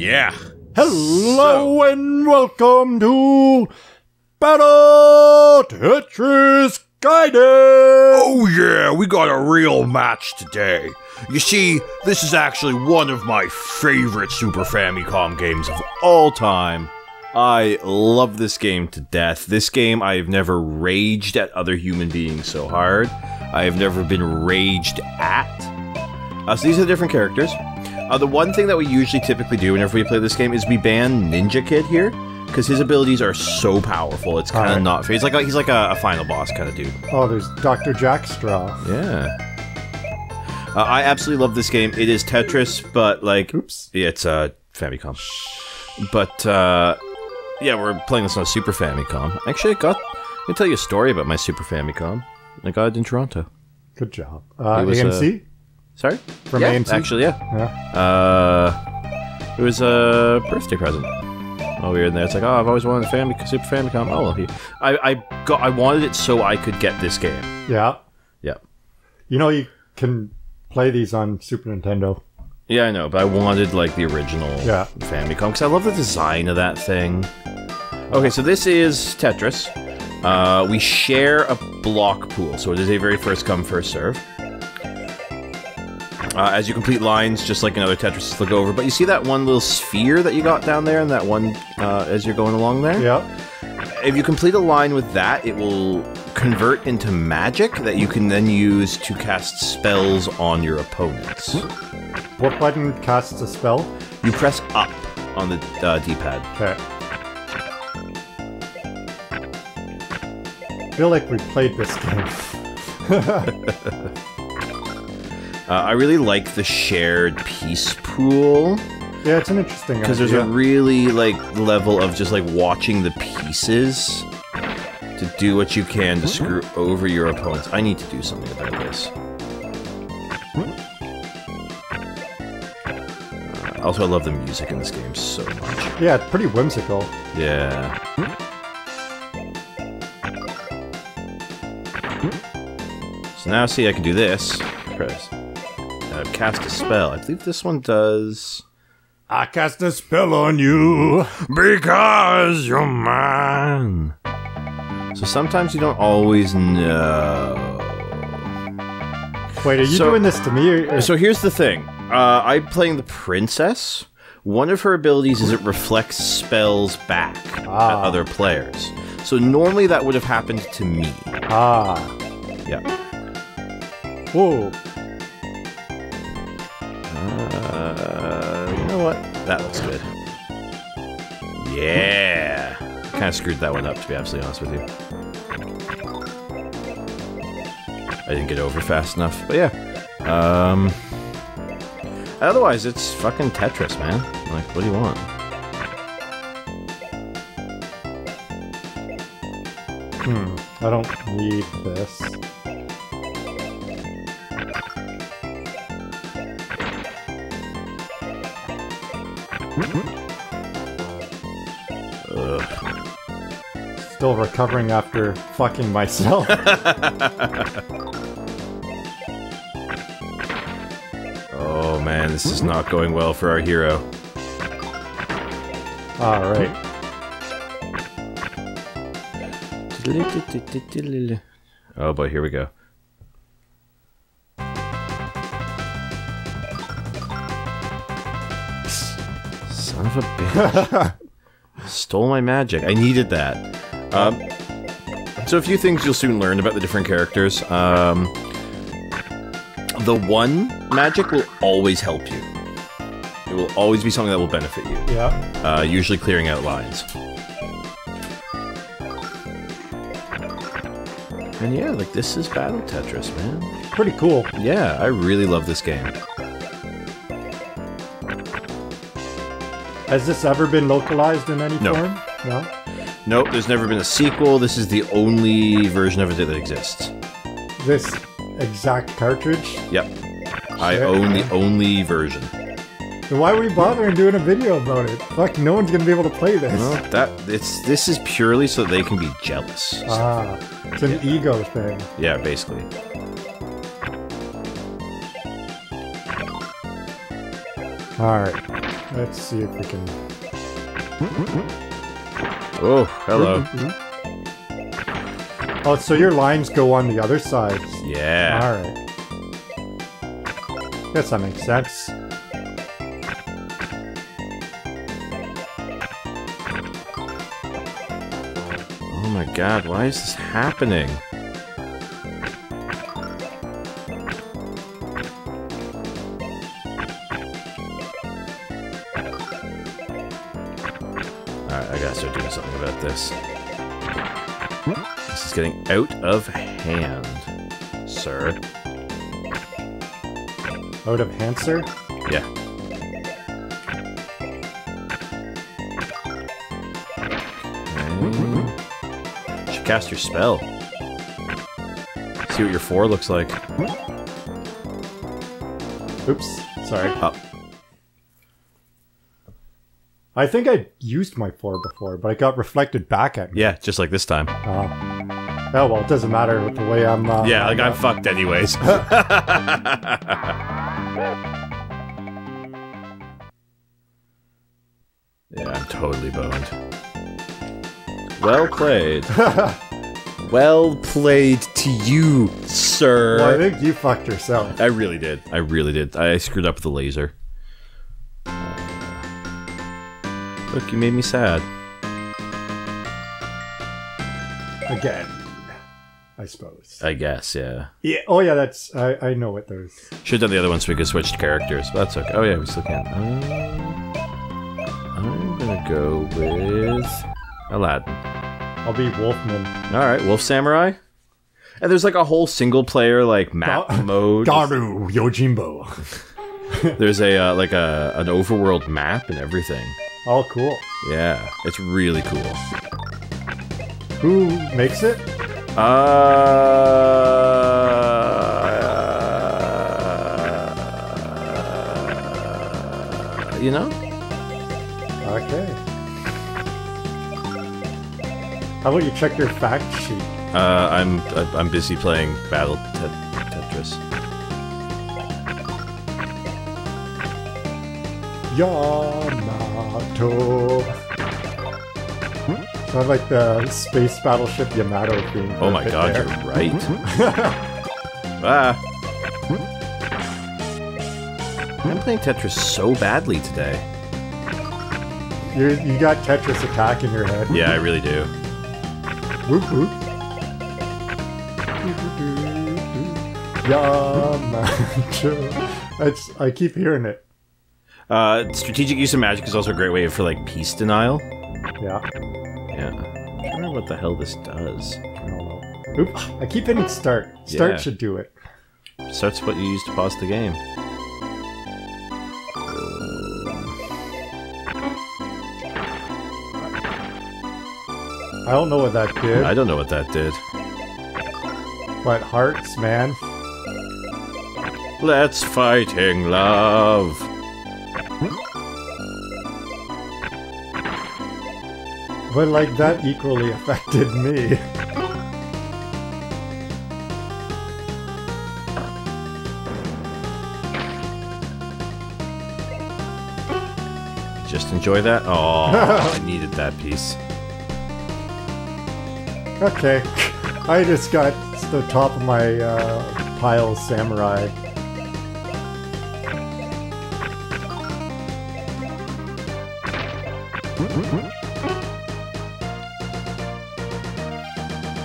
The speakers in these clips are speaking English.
Yeah. Hello and welcome to Battle Tetris Gaiden. Oh yeah, we got a real match today. You see, this is actually one of my favorite Super Famicom games of all time. I love this game to death. This game, I have never raged at other human beings so hard. I have never been raged at. Uh, so these are the different characters. Uh, the one thing that we usually typically do whenever we play this game is we ban Ninja Kid here because his abilities are so powerful. It's kind of Alright. not fair. He's like a, he's like a, a final boss kind of dude. Oh, there's Dr. Jackstraw. Yeah. Uh, I absolutely love this game. It is Tetris, but like, Oops. yeah, it's uh, Famicom. But uh, yeah, we're playing this on a Super Famicom. Actually, I got. Let me tell you a story about my Super Famicom. I got it in Toronto. Good job. Uh, It was, AMC? Sorry, From yeah, AMC? Actually, yeah. yeah. Uh, it was a birthday present. Oh, weird. And there, it's like, oh, I've always wanted a Famic- Super Famicom. Oh, well. I, I got, I wanted it so I could get this game. Yeah. Yeah. You know, you can play these on Super Nintendo. Yeah, I know, but I wanted like the original Yeah. Famicom because I love the design of that thing. Okay, so this is Tetris. Uh, we share a block pool, so it is a very first come first serve. Uh, as you complete lines, just like another Tetris to look over, but you see that one little sphere that you got down there, and that one uh, as you're going along there. Yeah. If you complete a line with that, it will convert into magic that you can then use to cast spells on your opponents. What button casts a spell? You press up on the uh, D-pad. Okay. feel like we played this game. Uh, I really like the shared piece pool Yeah, it's an interesting because there's a really like level of just like watching the pieces to do what you can to screw over your opponents. I need to do something about this. Uh, also, I love the music in this game so much. Yeah, it's pretty whimsical. Yeah. So now, see, I can do this. Press. Cast a spell. I believe this one does. I cast a spell on you. Because you're mine. So sometimes you don't always know. Wait, are you So- doing this to me? Or, or- So here's the thing. Uh, I'm playing the princess. One of her abilities is it reflects spells back Ah. at other players. So normally that would have happened to me. ah. Yeah. Whoa. That looks good. Yeah. Kind of screwed that one up, to be absolutely honest with you. I didn't get over fast enough, but yeah. Um. Otherwise, it's fucking Tetris, man. Like, what do you want? Hmm. I don't need this. Still recovering after fucking myself. Oh man, this is not going well for our hero. Alright. Oh boy, here we go. Of a bitch. Stole my magic. I needed that. Um, so a few things you'll soon learn about the different characters. Um, the one magic will always help you. It will always be something that will benefit you. Yeah. Uh, usually clearing out lines. And yeah, like this is Battle Tetris, man. Pretty cool. Yeah, I really love this game. Has this ever been localized in any No. form? No. Nope, there's never been a sequel. This is the only version of it that exists. This exact cartridge? Yep. I Shit, own the only version. Then why are we bothering doing a video about it? Fuck, no one's gonna be able to play this. Well, that it's this is purely so they can be jealous. Ah, it's an ego thing. yeah, basically. Alright. Let's see if we can. Oh, hello. Oh, so your lines go on the other sides. Yeah. Alright. Guess that makes sense. Oh my god, why is this happening? Gotta start doing something about this. This is getting out of hand, sir. Out of Hanser? Yeah. Hmm. Okay. Should cast your spell. See what your four looks like. Oops. Sorry. Up. I think I used my four before, but it got reflected back at me. Yeah, just like this time. Uh, oh well, it doesn't matter with the way I'm. Uh, Yeah, like I'm fucked anyways. yeah, I'm totally boned. Well played. well played to you, sir. Well, I think you fucked yourself. I really did. I really did. I screwed up with the laser. Look, you made me sad. Again. I suppose. I guess, yeah. Yeah. Oh yeah, that's. I, I know what those. Should have done the other one so we could switch characters, but that's okay. Oh yeah, we still can. Um, I'm gonna go with Aladdin. I'll be Wolfman. All right, Wolf Samurai. And there's like a whole single player like map Ga- mode. Garu Yojimbo. There's a uh, like a an overworld map and everything. Oh, cool. Yeah, it's really cool. Who makes it? Uh, you know? Okay. How about you check your fact sheet? Uh, I'm I'm busy playing Battle Tet- Tetris. Yamato. Hmm? Sounds like the space battleship Yamato theme. Oh my god, you're right. Hmm? Hmm? ah. I'm playing Tetris so badly today. you you got Tetris attack in your head. Yeah, I really do. Whoop whoop. Yamato. It's, I keep hearing it. Uh, strategic use of magic is also a great way for like piece denial. Yeah. Yeah. I don't remember what the hell this does. I don't know. Oop. I keep hitting start. Start Yeah. should do it. Starts what you use to pause the game. I don't know what that did, I don't know what that did. but hearts, man. Let's fighting love. But like that equally affected me. Just enjoy that. Oh, I needed that piece. Okay. I just got the top of my uh, pile samurai.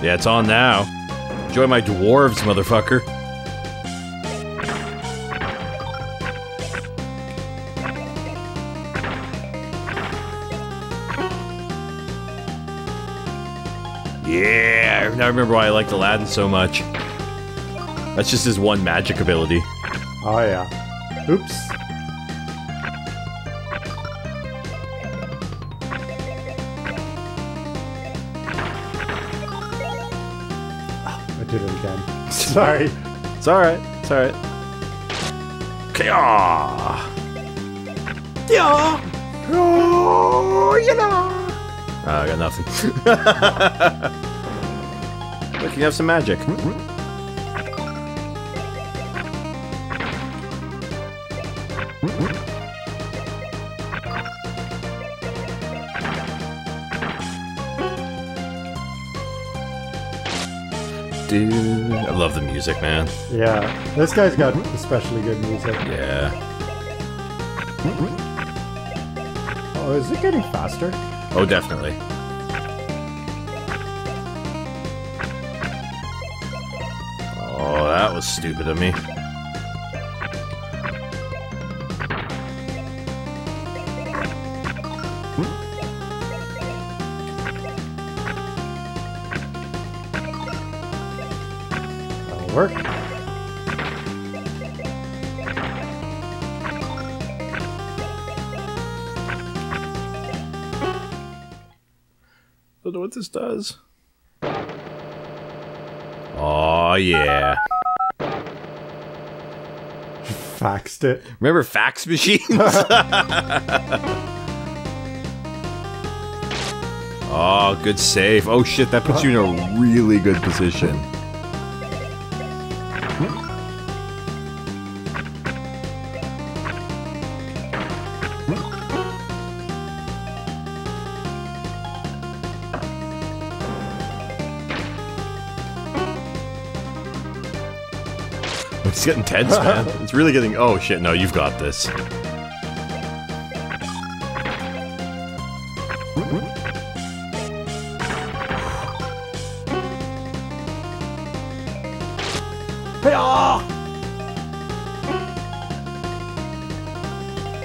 Yeah, it's on now. Enjoy my dwarves, motherfucker. Yeah, now I remember why I liked Aladdin so much. That's just his one magic ability. Oh yeah. Oops. Sorry. It's alright, it's alright. Kya! Yeah! Oh, you know! Uh, I got nothing. Look, you have some magic. Do. I love the music, man. Yeah, this guy's got especially good music. Yeah. Oh, is it getting faster? Oh, definitely. Oh, that was stupid of me. Work. don't know what this does. Oh yeah. Faxed it. Remember fax machines? oh, good save. Oh shit, that puts you in a really good position. It's getting tense, man. It's really getting. Oh shit! No, you've got this.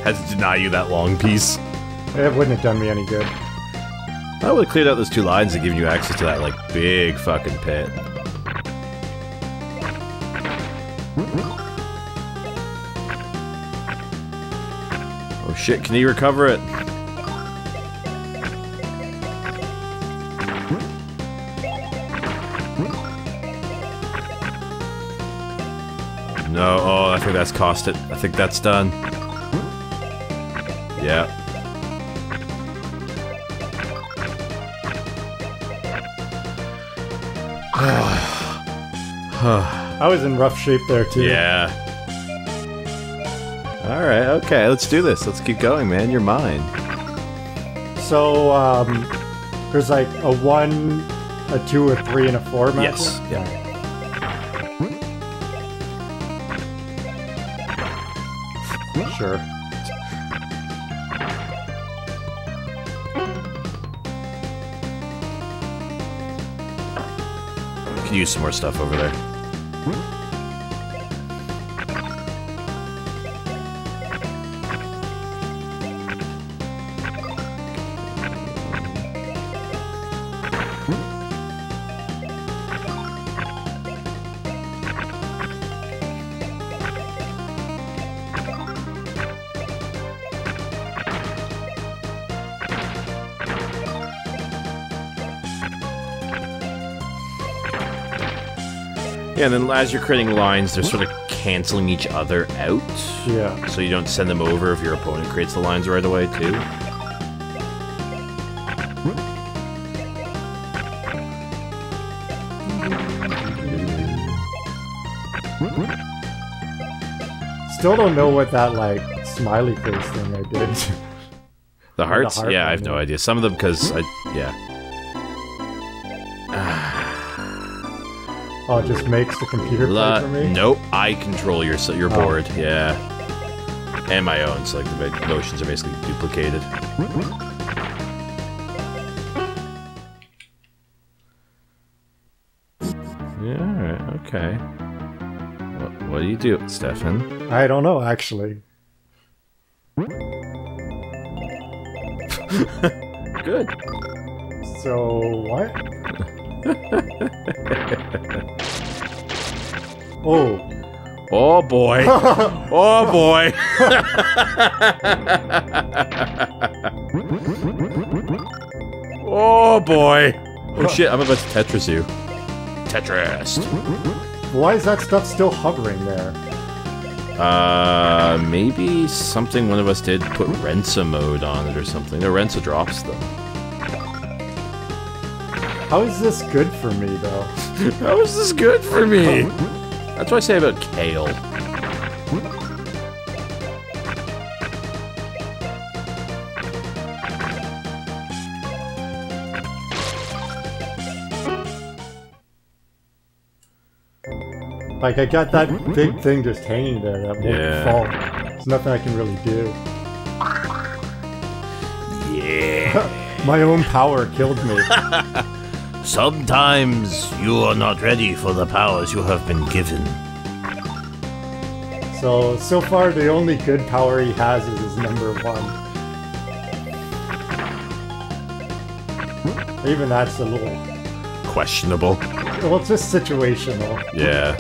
Had to deny you that long piece. It wouldn't have done me any good. I would have cleared out those two lines and given you access to that like big fucking pit. Oh shit, can he recover it? No, oh, I think that's cost it. I think that's done. Yeah. I was in rough shape there too. Yeah. All right. Okay. Let's do this. Let's keep going, man. You're mine. So um, there's like a one, a two, a three, and a four. Match Yes. Yeah. Sure. Could use some more stuff over there. Thank. Yeah, and then as you're creating lines, they're sort of canceling each other out. Yeah. So you don't send them over if your opponent creates the lines right away, too. Still don't know what that like smiley face thing I did. The hearts? heart yeah, I have no idea. Some of them, because I. Yeah. Oh, it just makes the computer play for me. nope, I control your so your Oh. board. Yeah, and my own. So like the motions are basically duplicated. Yeah. All right. Okay. What What do you do, Stefan? I don't know actually. Good. So what? Oh. Oh boy. oh boy. oh boy. Oh shit! I'm about to Tetris you. Tetris. Why is that stuff still hovering there? Uh, maybe something one of us did put Rensa mode on it or something. No, Rensa drops them. How is this good for me though? How is this good for me? That's what I say about Kale. Like I got that big thing just hanging there that won't Yeah. fall. There's nothing I can really do. Yeah. My own power killed me. Sometimes you are not ready for the powers you have been given. so so far the only good power he has is his number one. Hmm? Even that's a little Questionable. well it's just situational. Yeah.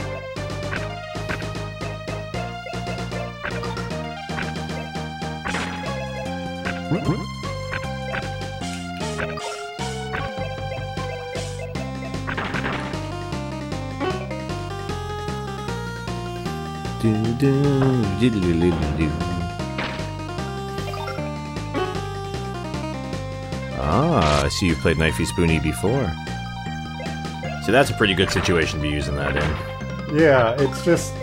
Ah, I see you've played Knifey Spoony before. So that's a pretty good situation to be using that in. Yeah, it's just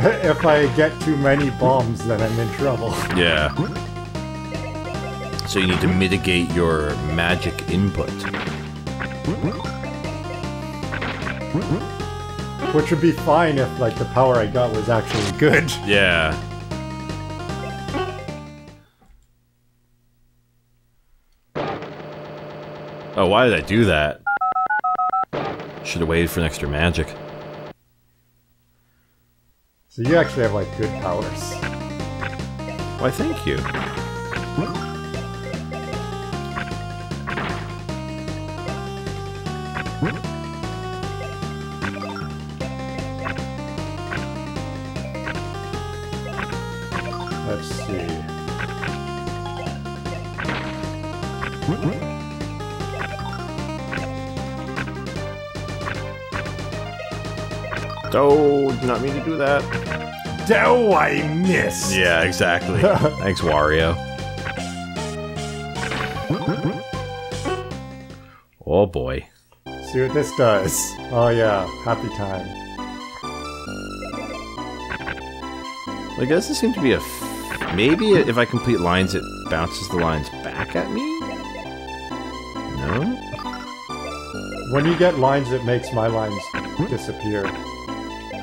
if I get too many bombs then I'm in trouble. Yeah. So you need to mitigate your magic input. Which would be fine if like the power I got was actually good. Yeah. Oh, why did I do that? Should have waited for an extra magic. So you actually have like good powers. Why, thank you. Do that. Oh, I miss. Yeah, exactly. Thanks, Wario. Oh boy. See what this does. Oh yeah, happy time. Like, doesn't seem to be a. F- Maybe if I complete lines, it bounces the lines back at me? No? When you get lines, it makes my lines disappear.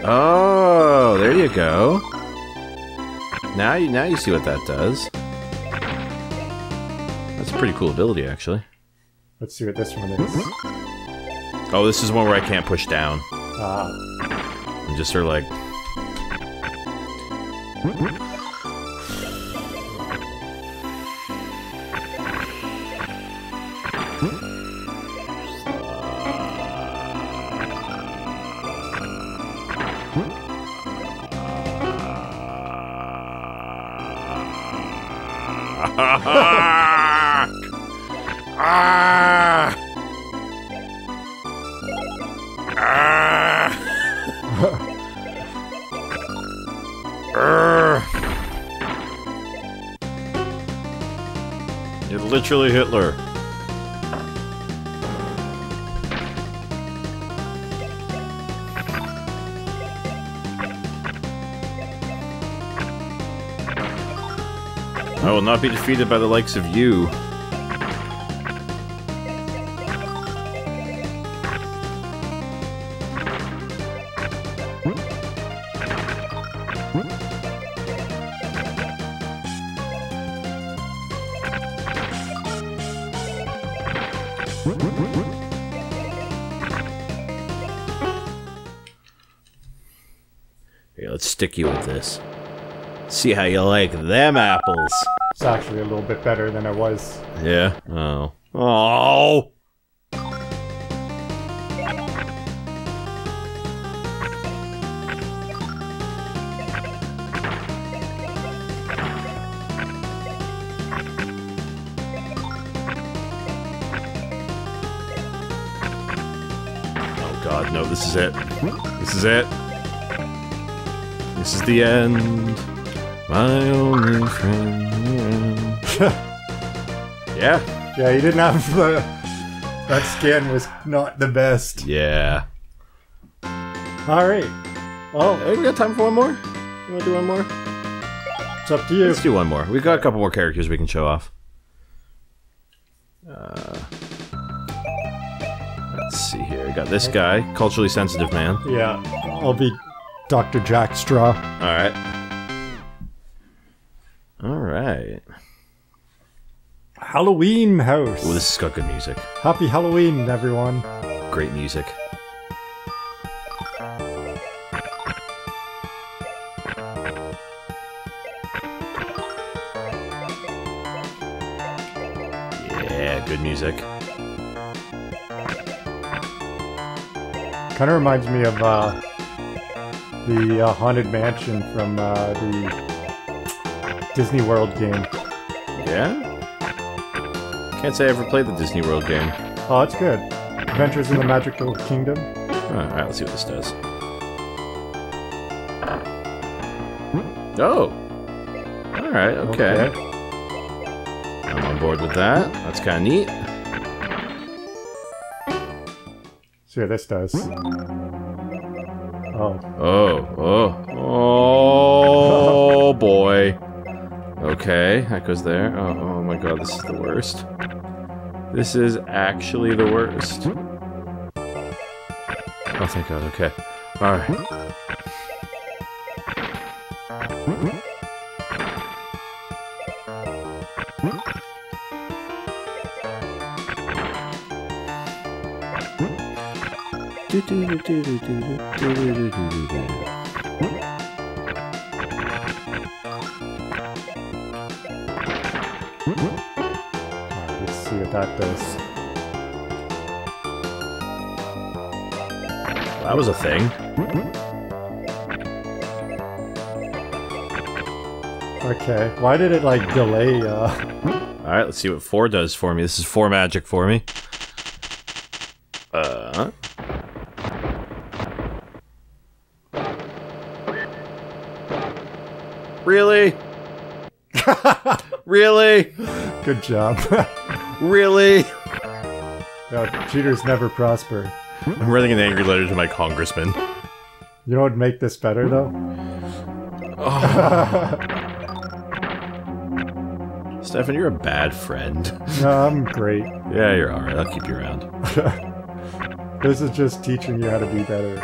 Oh, there you go. Now you now you see what that does. That's a pretty cool ability, actually. Let's see what this one is. Oh, this is one where I can't push down. Ah, I'm just sort of like. Literally Hitler. I will not be defeated by the likes of you. This. See how you like them apples. it's actually a little bit better than it was. Yeah. Oh. Oh. Oh god, no, this is it. This is it. This is the end. My only friend. yeah. Yeah, he didn't have the. That skin was not the best. Yeah. All right. Well, Hey, we got time for one more? You wanna do one more? it's up to you. Let's do one more. We've got a couple more characters we can show off. Uh, let's Let's see here. We got this guy, culturally sensitive man. Yeah, I'll be Dr. Jack Straw. All right. All right. Halloween house. Oh, this has got good music. Happy Halloween, everyone. Great music. Yeah, good music. Kind of reminds me of uh, the uh, Haunted Mansion from uh, the Disney World game. Yeah? Can't say I ever played the Disney World game. Oh, it's good. Adventures in the Magical Kingdom. Alright, let's see what this does. Oh! Alright, okay. I'm on board with that. That's kind of neat. See what this does. Oh, Oh, oh, oh boy. Okay, that goes there. Oh, oh my god, this is the worst. This is actually the worst. Oh, thank god, okay. Alright. Let's see what that does. That was a thing. Okay, why did it like delay? Uh, Alright, let's see what 4 does for me. This is 4 magic for me. Uh. Really? really? good job. Really? yeah, cheaters never prosper. I'm writing an angry letter to my congressman. You know what would make this better though? Stefan, you're a bad friend. No, I'm great. Yeah, you're alright. I'll keep you around. This is just teaching you how to be better.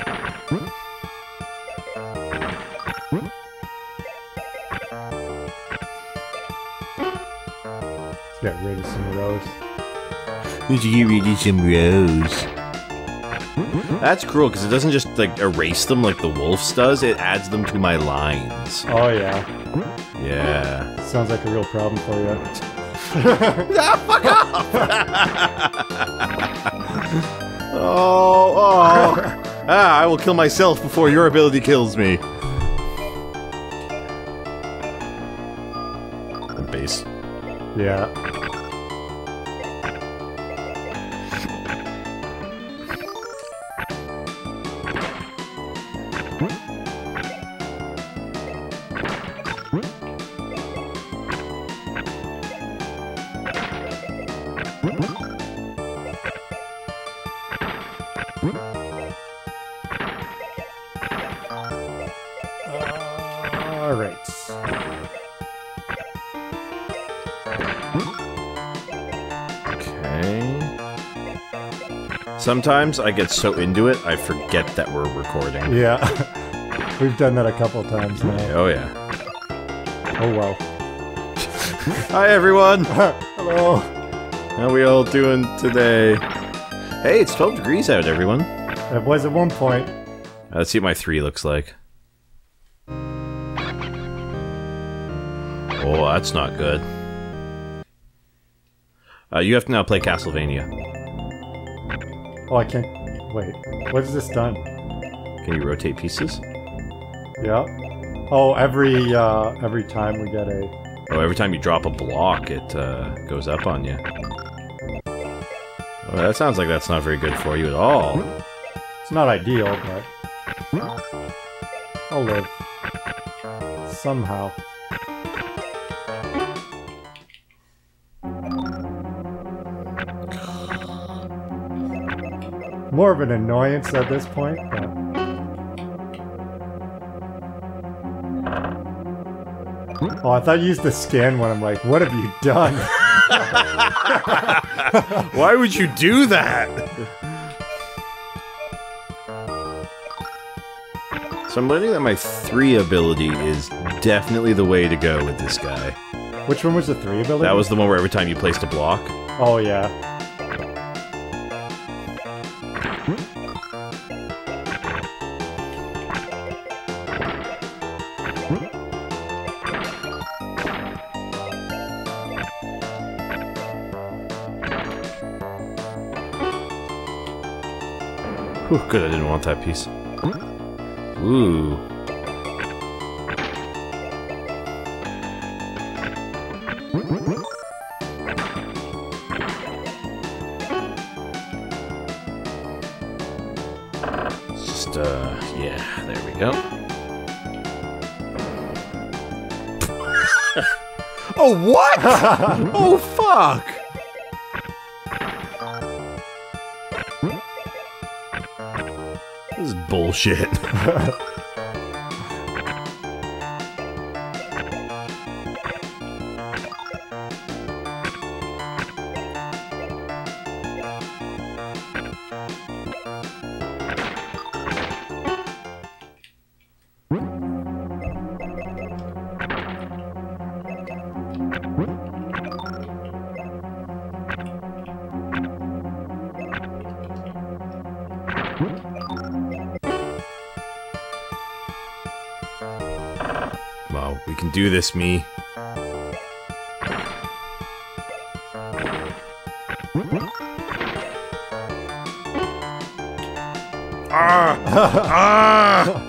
Get rid of some rows. Did you get rid of some rows? That's cruel because it doesn't just like erase them like the wolf's does. It adds them to my lines. Oh yeah, Yeah. sounds like a real problem for you. ah, fuck off! oh, oh. ah, I will kill myself before your ability kills me. The base. Yeah. Sometimes I get so into it, I forget that we're recording. Yeah. We've done that a couple times now. Oh, yeah. Oh well. Hi, everyone. Hello. How we all doing today? Hey, it's 12 degrees out, everyone. It was at one point. Uh, Let's see what my three looks like. Oh, that's not good. Uh, you have to now play Castlevania. Oh, I can't. Wait. What is this done? Can you rotate pieces? Yeah. Oh, every uh, every time we get a. Oh, every time you drop a block, it uh, goes up on you. Well, that sounds like that's not very good for you at all. It's not ideal, but I'll live somehow. more of an annoyance at this point. But... Oh, I thought you used the scan one. I'm like, what have you done? Why would you do that? So I'm learning that my three ability is definitely the way to go with this guy. Which one was the three ability? That was the one where every time you placed a block. Oh yeah. Whew, good, I didn't want that piece. Ooh. Just, uh, yeah, there we go. oh, what? oh, fuck! Bullshit. Wow, we can do this, me. Ah! ah!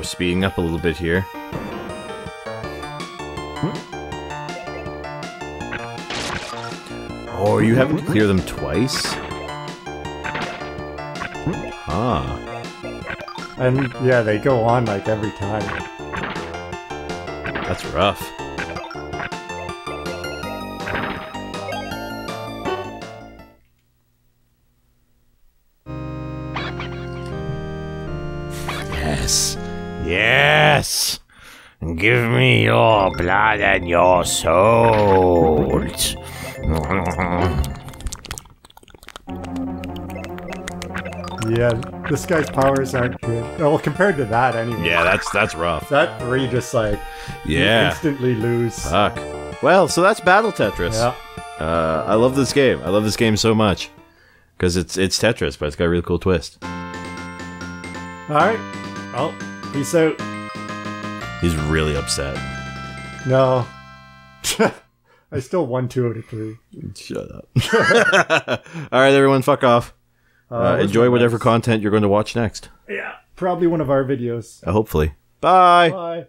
We're speeding up a little bit here. Oh, are you having to clear them twice? Ah. And yeah, they go on like every time. That's rough. Give me your blood and your souls. Yeah, this guy's powers aren't good. Well, compared to that, anyway. Yeah, that's that's rough. That three just like you Yeah. instantly lose. Fuck. Well, so that's Battle Tetris. yeah. Uh, I love this game. I love this game so much because it's it's Tetris, but it's got a really cool twist. All right. Well, peace out. He's really upset. No. I still won two out of three. Shut up. All right, everyone, fuck off. Uh, what's enjoy whatever next? content you're going to watch next. Yeah, probably one of our videos. Uh, hopefully. Bye. Bye.